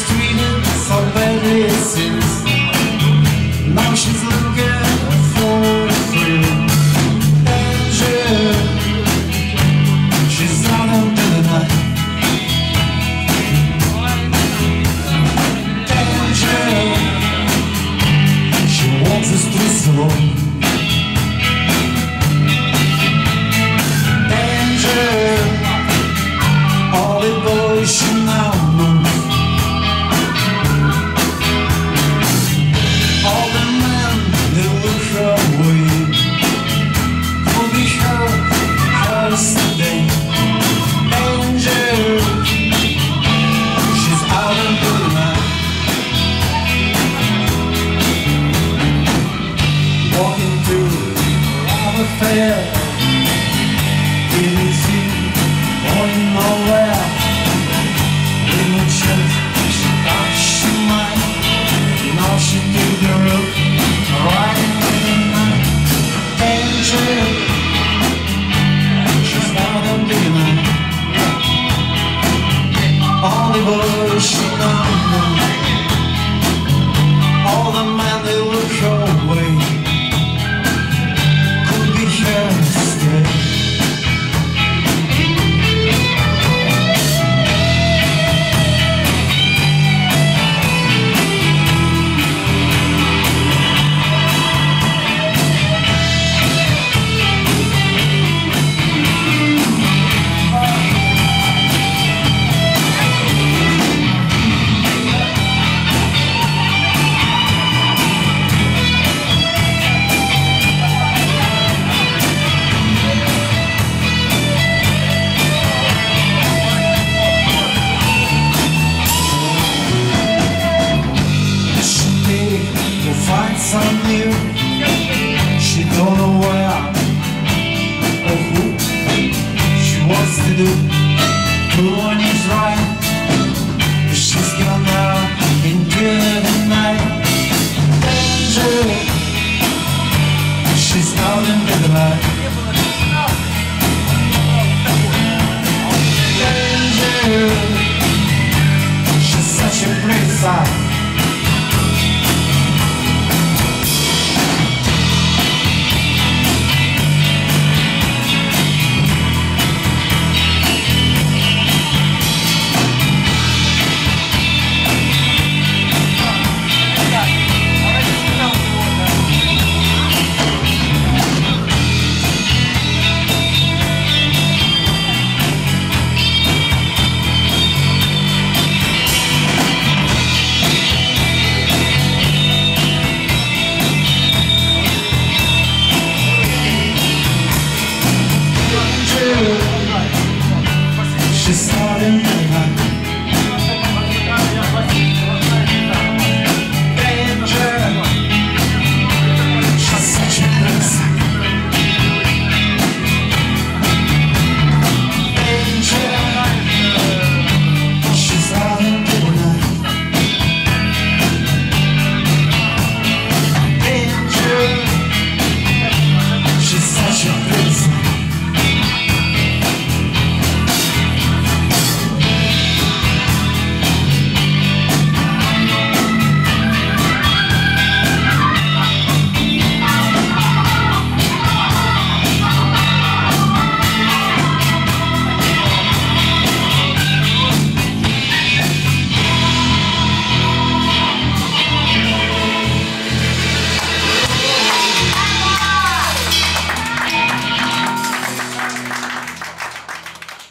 streaming somewhere this is. Now she's looking for a friend. Danger. She's out under the night. She wants us to surrender. Danger. All the boys should now know. Affair Didn't going nowhere In the church she thought she might now she did the right in the night. Angel, she's not a man. All the boys she knows, all the a She's starting